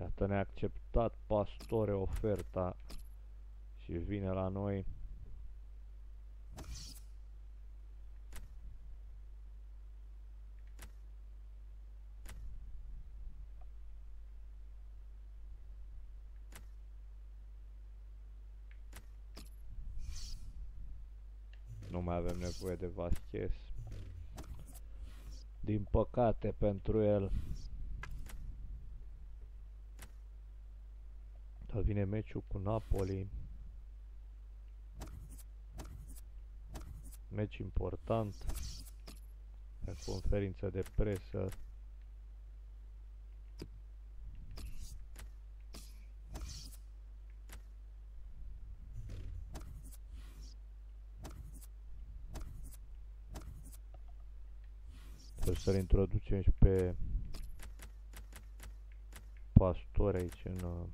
Iată ne-a acceptat pastore oferta și vine la noi. Nu mai avem nevoie de Vasquez. Din păcate pentru el. Dar vine meciul cu Napoli. Meci important. Pe conferință de presă. Trebuie să-l introducem și pe pastor aici în uh,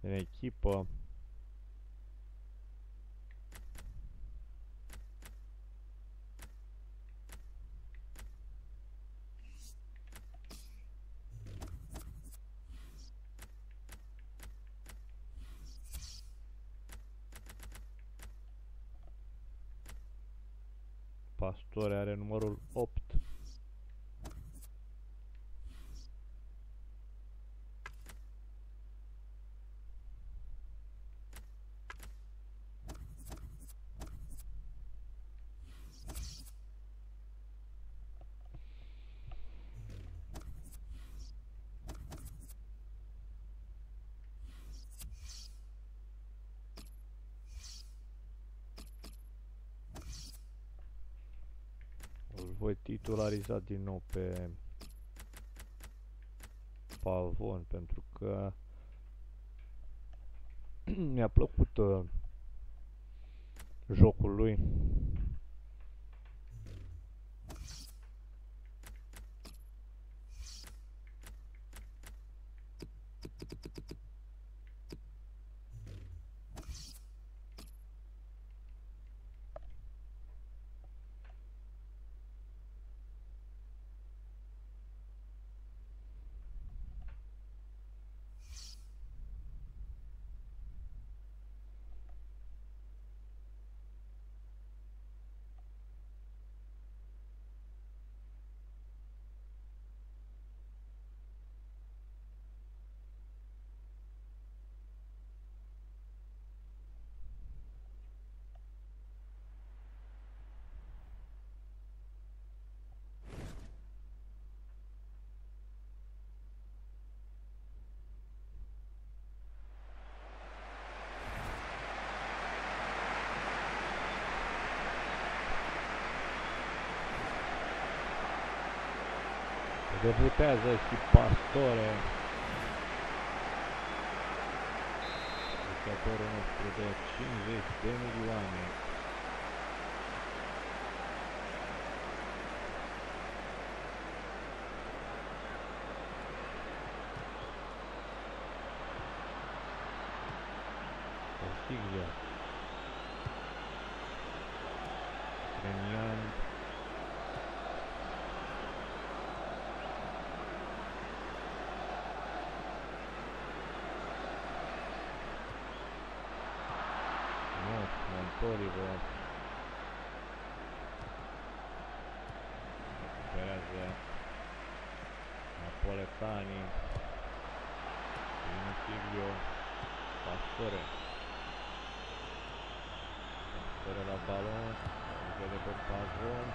în echipă. Pastore are numărul 8. Îl voi titulariza din nou pe Pavon pentru că mi-a plăcut uh, jocul lui. Debutează și Pastore. Jucătorul nostru de 50 de milioane. Montolivo. Recuperează Napoletani. Vinisilio. Pastore. Pastore la balon. Îl vede pe Pavon.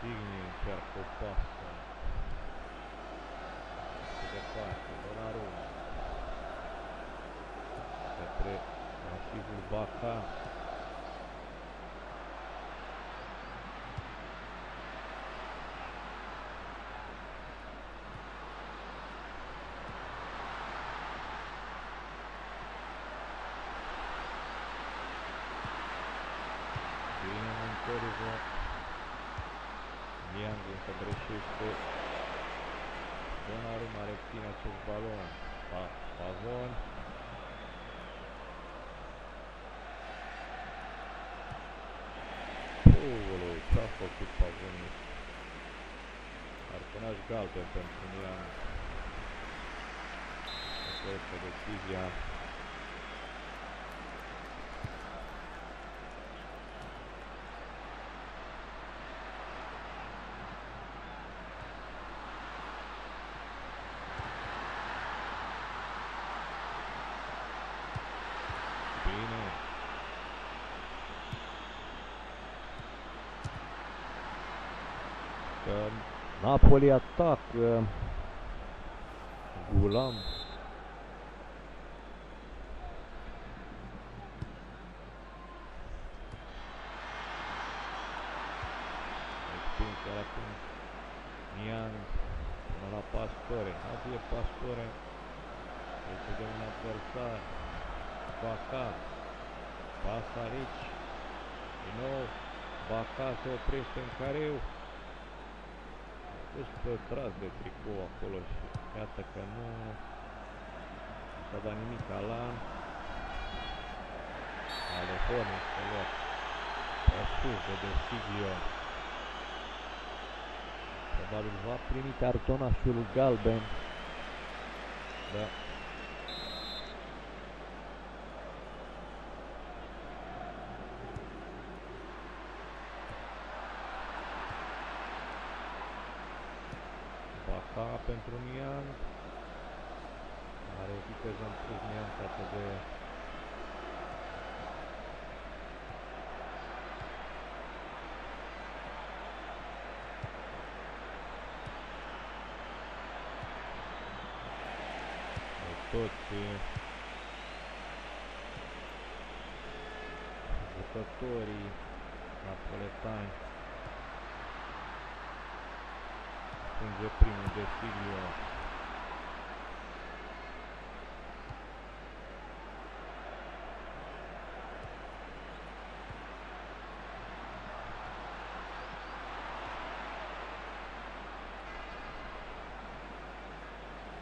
Insigne încearcă o pasă. Pe departe, Donnarumma. Către masivul Baca. este Donnarumma reține acest balon. Pa, Pavon. Uuu, ce-a făcut Pavonul? Cartonaș galben pentru Milan. Asta este decizia. Bine. Că Napoli atacă. Gulam. Respins chiar acum. Nian până la Pastore. Adie Pastore. Este de un adversar. Baca. Pasarici. Din nou. Baca se oprește în careu. A fost uh, tras de tricou acolo și iată că nu s-a dat nimic Alan. Alefon este luat pe sus de Desigio. Probabil va primi cartonașul galben. Da. Baca pentru Mian. Are o viteză în plus Mian față de de toți jucătorii napoletani Ajunge primul de Filio.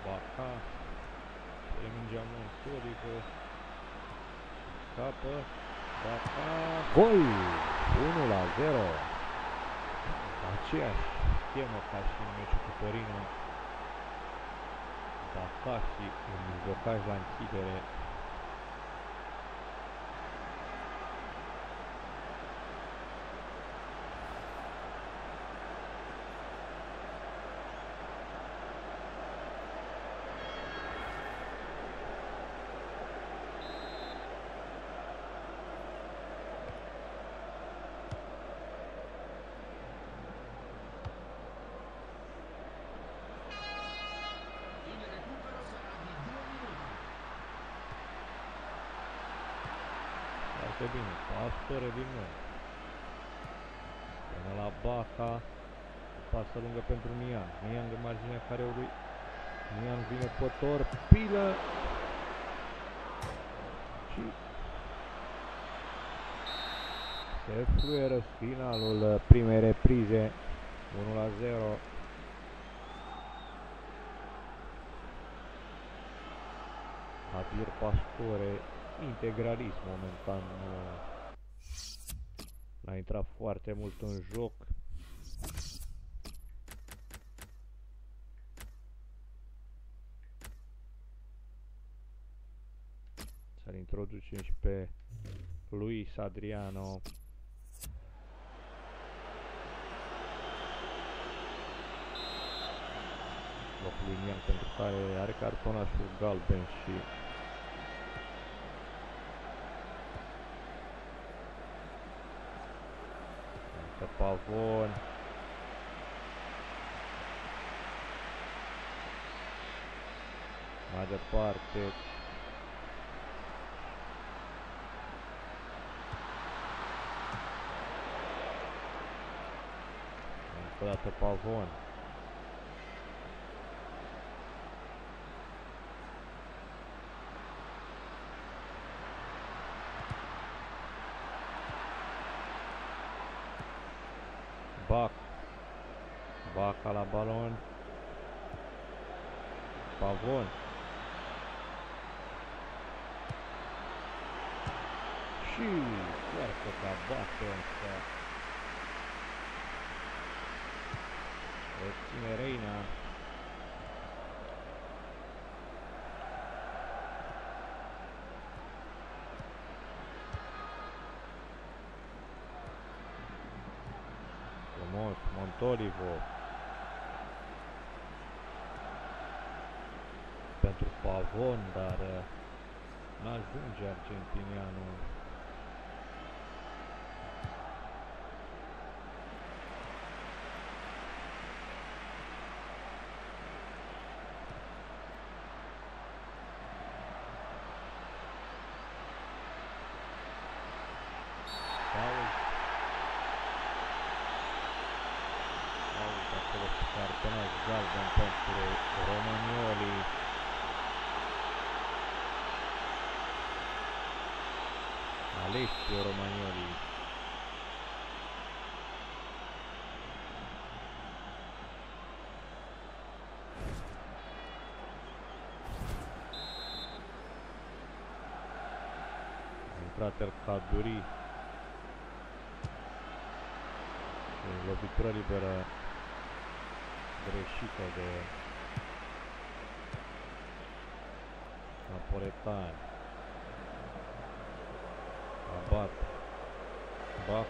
Baca. E mingea Montolivo. Scapă. Baca. Gol! 1 la 0. Aceeași schemă ca și în meciul cu Torino. Baca și un Foarte bine. Pastore din nou. Până la Baca. Pasă lungă pentru Nian. Nian în marginea careului. Nian vine pe torpilă. Și se fluieră finalul uh, primei reprize. 1 la 0. Javier Pastore, integralist momentan. nu- N-a intrat foarte mult în joc. Să-l introducem și pe Luis Adriano. locul lui Mian pentru care are cartonașul galben și Pe Pavon. Mai departe. Încă o dată Pavon Bac Baca la balon. Pavon. Și chiar că ca bate însă. Reține Reina. Frumos, Montolivo. Pentru Pavon, dar uh, n-ajunge argentinianul. Paul. Paul acolo cu cartonaș galben pentru Romagnoli. Alessio Romagnoli. A intrat El Caduri. Și lovitură liberă greșită de Napoletan. Абат. Баф.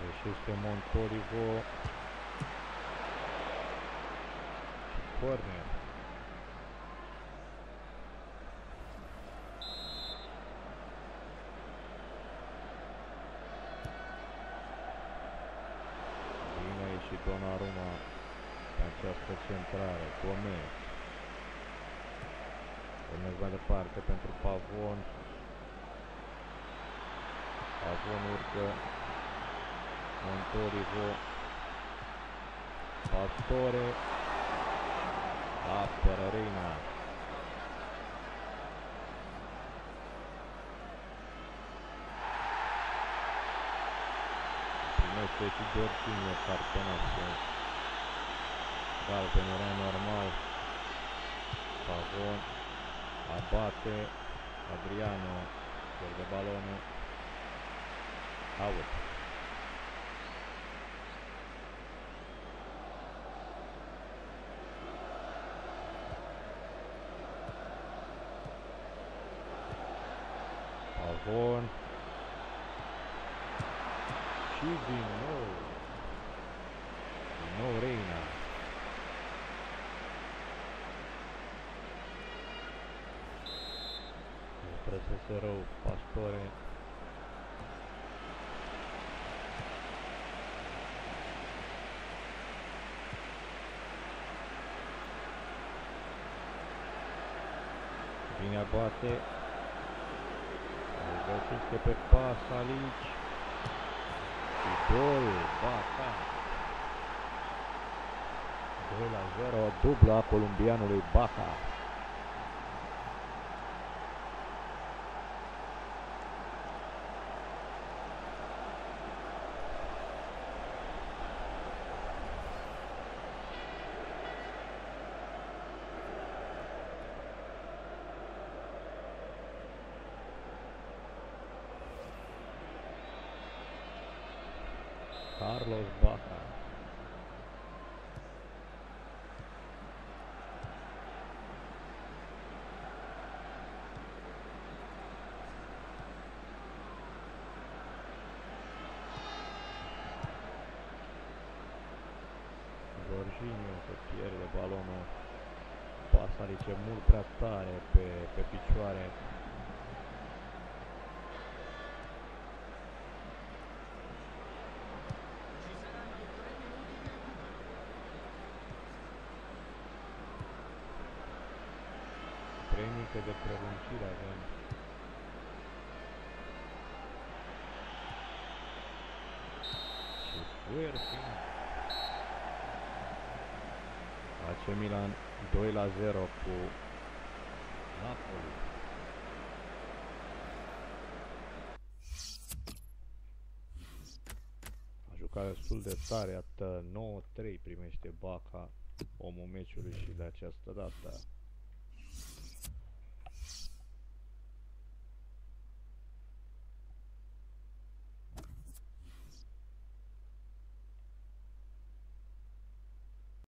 Решился Монтор его. Корнер. Centrare. Gomez. Gomez mai departe pentru Pavon. Pavon urcă. Montolivo. Pastore. Apără Reina. Primește și Dorcinio cartonașul. Galben era normal. Pavon. Abate. Adriano. Pierde balonul. Out. Pavon. Și din nou. Din nou Reina. Trăsese rău Pastore. Bine abate. Îl găsește pe pas aici. Și gol, Baca. 2 la 0, dubla a columbianului Baca. Carlos Baca. Jorginho se pierde balonul. Pasa aici mult prea tare pe, pe picioare. Prelungire avem. Și Fuerfin. AC Milan 2 la 0 cu Napoli. A jucat destul de tare, iată 9-3 primește Baca omul meciului și de această dată